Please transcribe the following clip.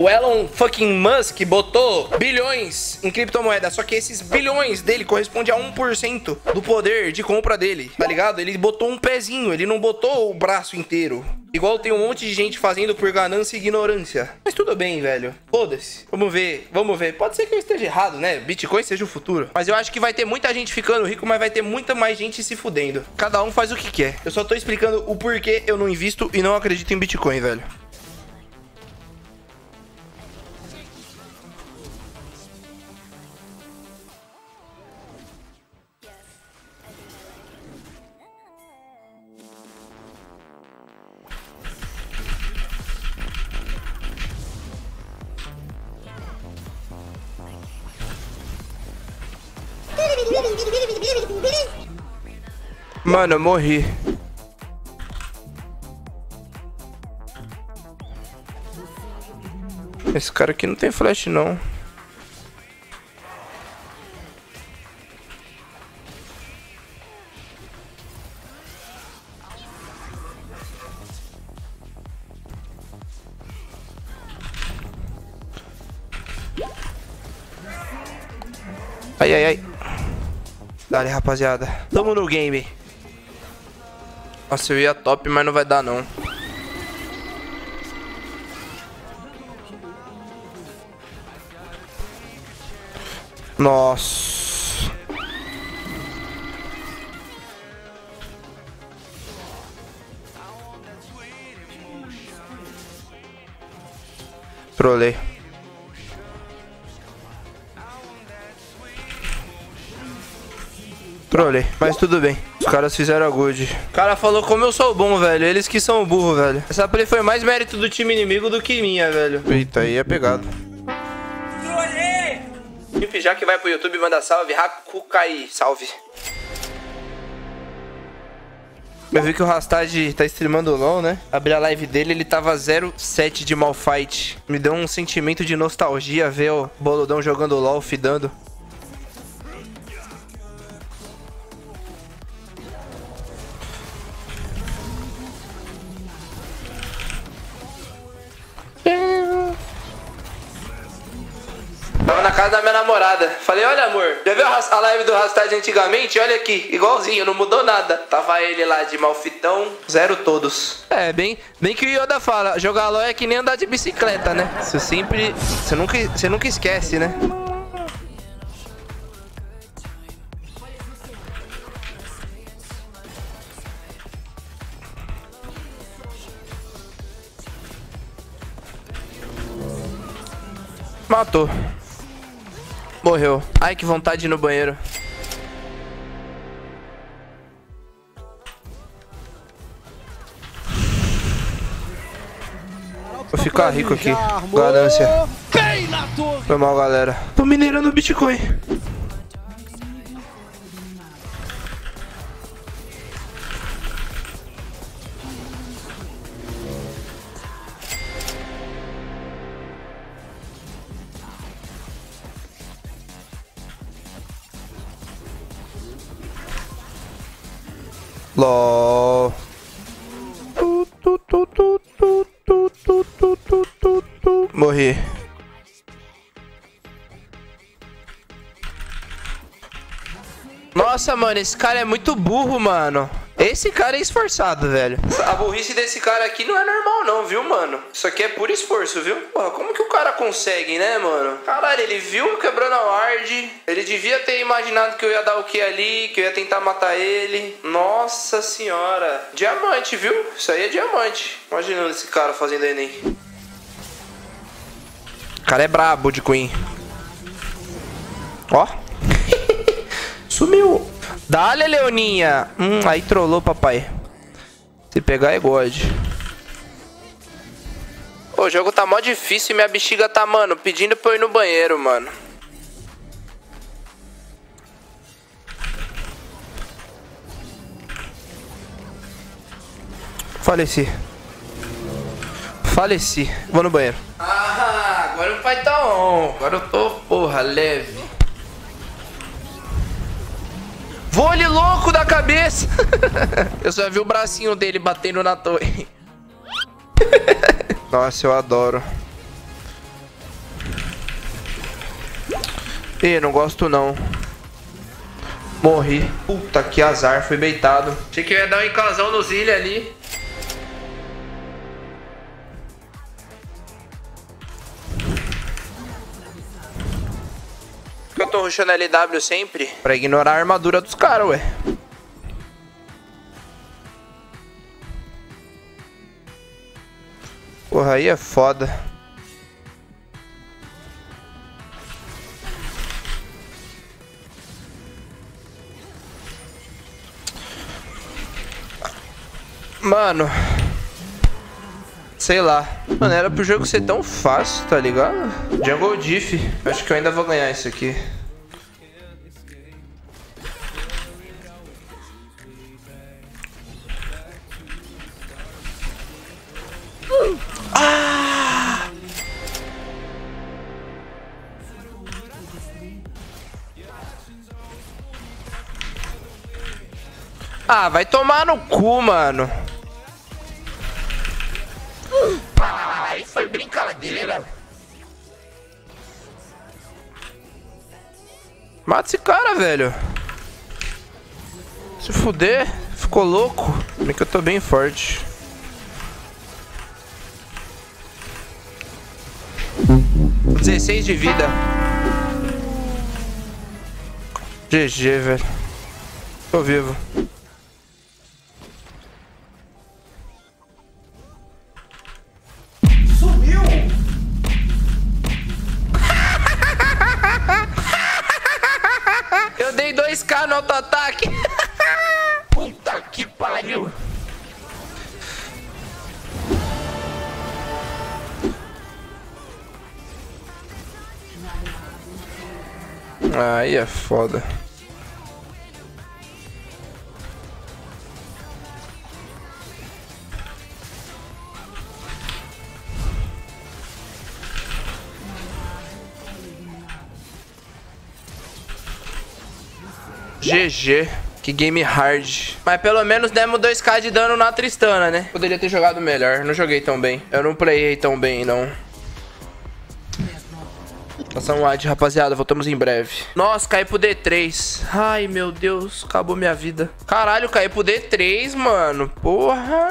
O Elon fucking Musk botou bilhões em criptomoeda, só que esses bilhões dele corresponde a 1% do poder de compra dele, tá ligado? Ele botou um pezinho, ele não botou o braço inteiro. Igual tem um monte de gente fazendo por ganância e ignorância. Mas tudo bem, velho. Foda-se. Vamos ver, vamos ver. Pode ser que eu esteja errado, né? Bitcoin seja o futuro. Mas eu acho que vai ter muita gente ficando rico, mas vai ter muita mais gente se fudendo. Cada um faz o que quer. Eu só tô explicando o porquê eu não invisto e não acredito em Bitcoin, velho. Mano, eu morri. Esse cara aqui não tem flash, não. Ai, ai, ai. Dale, rapaziada. Tamo no game. Nossa, eu ia top, mas não vai dar, não. Nossa. Trolei. Trolei, mas tudo bem. Os caras fizeram a good. O cara falou como eu sou bom, velho. Eles que são burro, velho. Essa play foi mais mérito do time inimigo do que minha, velho. Eita, aí é pegado. Trolei! Já que vai pro YouTube, manda salve. Hakukai, salve. Eu vi que o Rastad tá streamando o LoL, né? Abri a live dele, ele tava 0-7 de Malfight. Me deu um sentimento de nostalgia ver o Bolodão jogando LoL, fidando. Tava na casa da minha namorada. Falei, olha amor, já viu a live do Rastad antigamente? Olha aqui, igualzinho, não mudou nada. Tava ele lá de malfitão, zero todos. É, bem, bem que o Yoda fala, jogar LOL é que nem andar de bicicleta, né? Você sempre, você nunca, você nunca esquece, né? Matou. Morreu. Ai, que vontade de ir no banheiro. Vou ficar rico aqui. Ganância. Foi mal, galera. Tô minerando Bitcoin. LOL. Morri. Nossa, mano, esse cara é muito burro, mano. Esse cara é esforçado, velho. A burrice desse cara aqui não é normal, não, viu, mano? Isso aqui é puro esforço, viu? Porra, como que o cara consegue, né, mano? Caralho, ele viu quebrando a ward. Ele devia ter imaginado que eu ia dar o que ali, que eu ia tentar matar ele. Nossa senhora. Diamante, viu? Isso aí é diamante. Imaginando esse cara fazendo Enem. O cara é brabo de Queen. Ó. Sumiu. Dale, Leoninha. Hum, aí trollou, papai. Se pegar é God. O jogo tá mó difícil e minha bexiga tá, mano, pedindo pra eu ir no banheiro, mano. Faleci. Faleci. Vou no banheiro. Ah, agora o pai tá on. Agora eu tô, porra, leve. Vole louco da cabeça. eu só vi o bracinho dele batendo na torre. Nossa, eu adoro. Ih, não gosto não. Morri. Puta que azar, fui beitado. Achei que ia dar um encasão no Zilli ali. Tô rushando LW sempre? Pra ignorar a armadura dos caras, ué. Porra, aí é foda. Mano. Sei lá. Mano, era pro jogo ser tão fácil, tá ligado? Jungle Diff. Acho que eu ainda vou ganhar isso aqui. Ah, vai tomar no cu, mano. Ai, foi brincadeira. Mata esse cara, velho. Se fuder, ficou louco. É que eu tô bem forte. Dezesseis de vida. GG, velho. Tô vivo. 2k no auto-ataque. Puta que pariu. Aí é foda. GG. Que game hard. Mas pelo menos demos 2k de dano na Tristana, né? Poderia ter jogado melhor. Não joguei tão bem. Eu não playei tão bem, não. Passar um ad, rapaziada. Voltamos em breve. Nossa, caí pro D3. Ai, meu Deus. Acabou minha vida. Caralho, caí pro D3, mano. Porra.